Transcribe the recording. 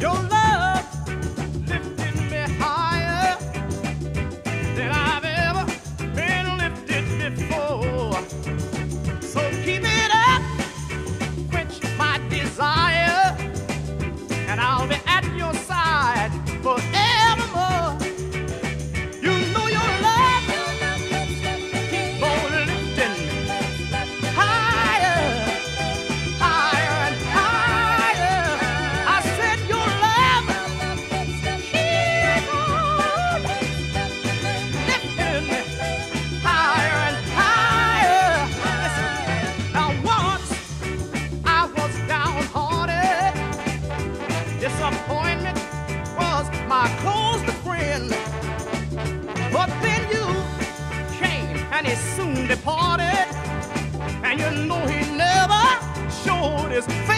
Your love. at your and he soon departed. And you know he never showed his face.